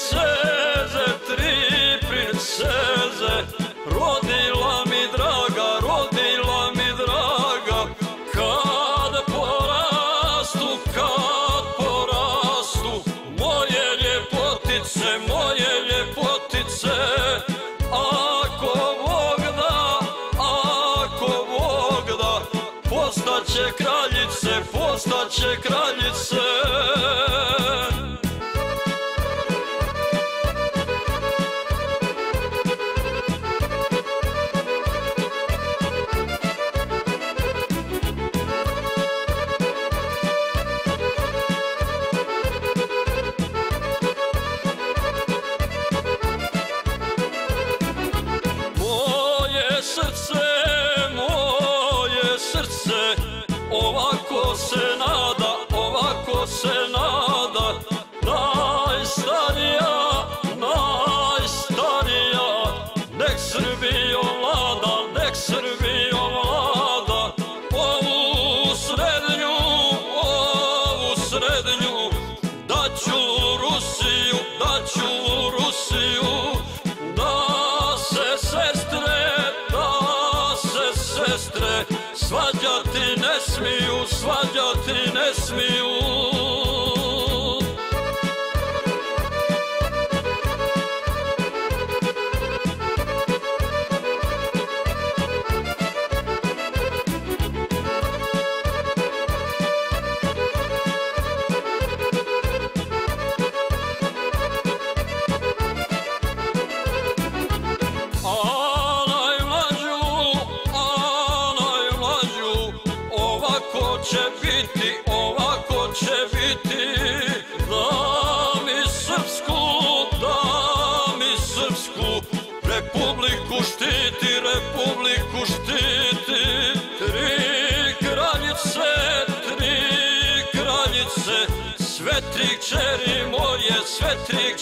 so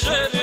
Richard.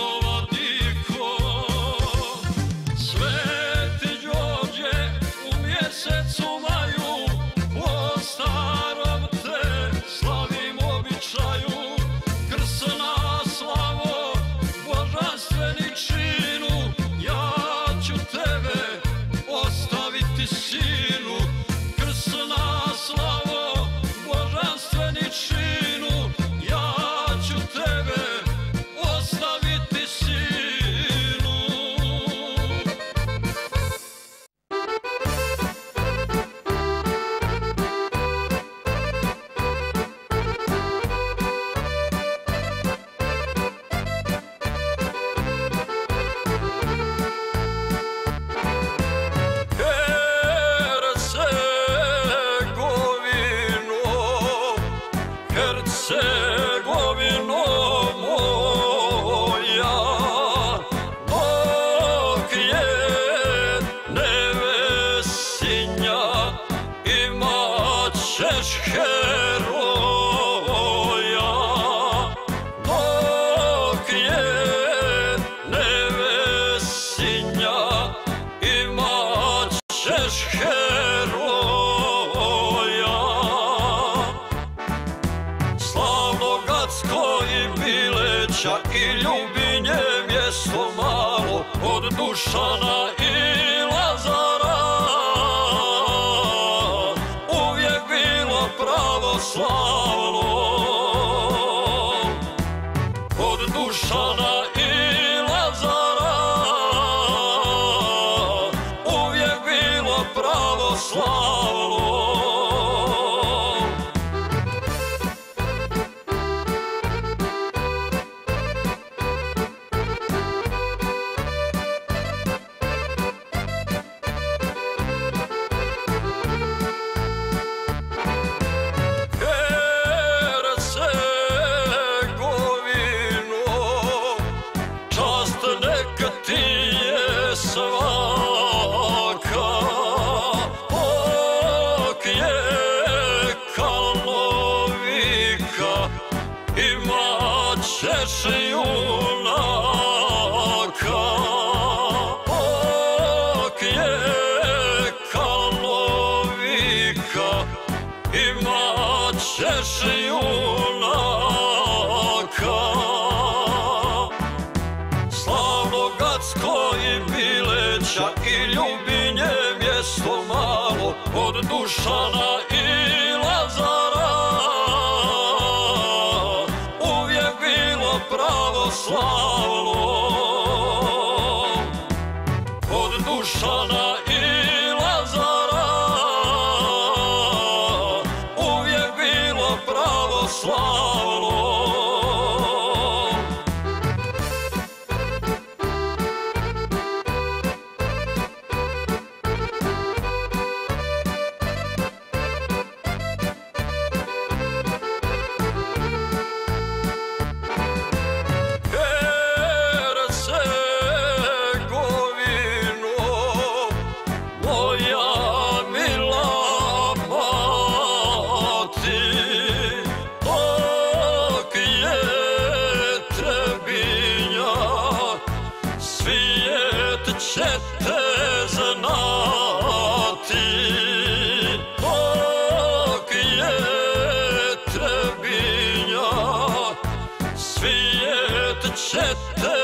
slovo ty i ljubinje mjesto malo od Dušana sešeju naka Ok je kalovika Ima sešeju naka. Slavno gacko i bileća I ljubinje mjesto malo Od dušana llorado solo. Shit.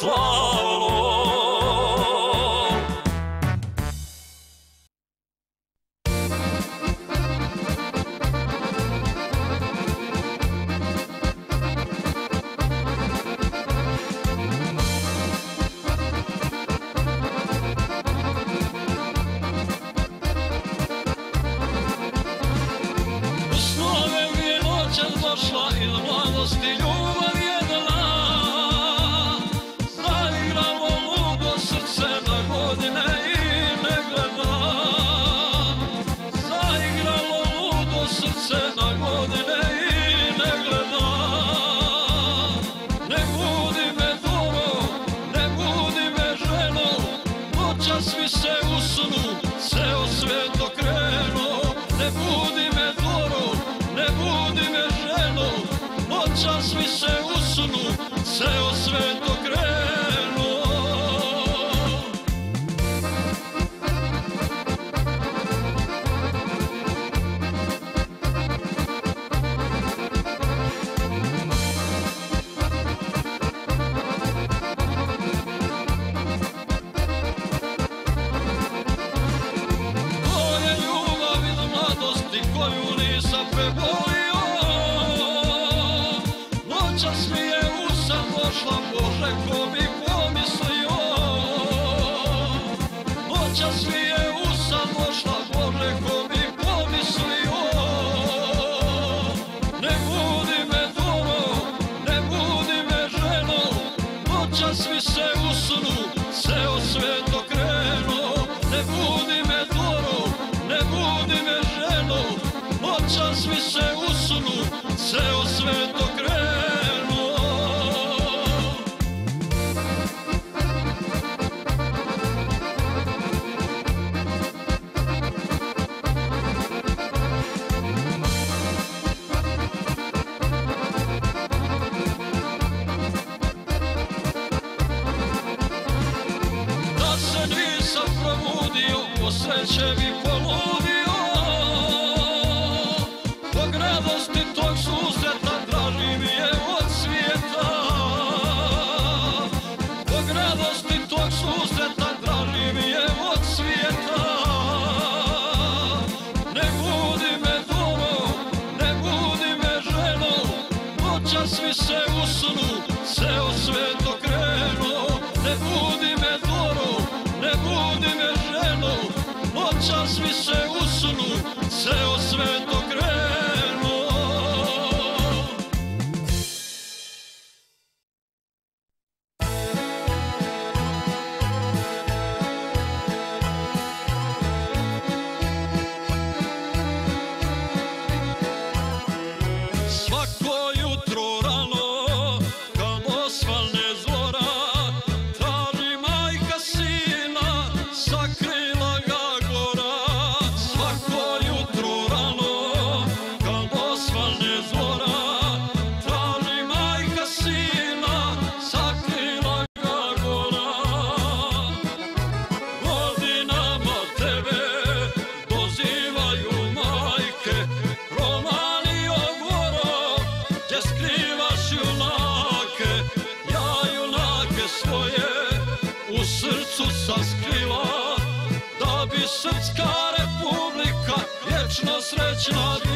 slow. le temps.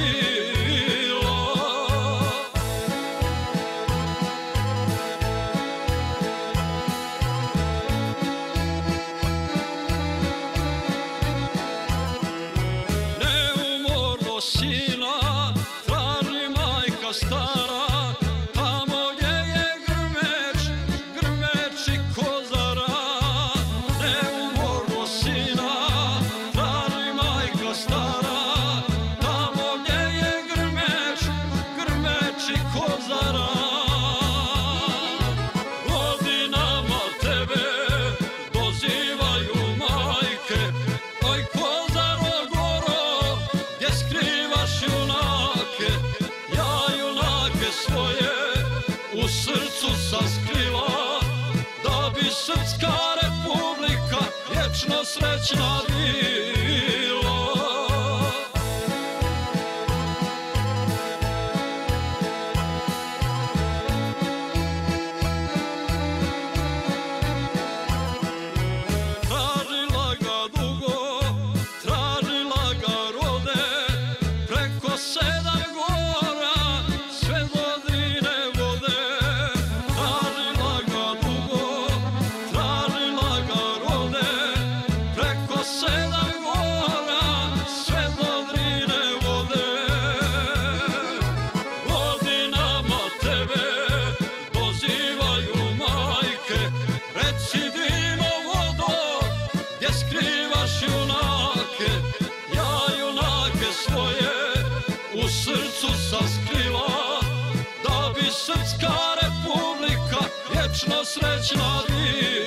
see. srećna diva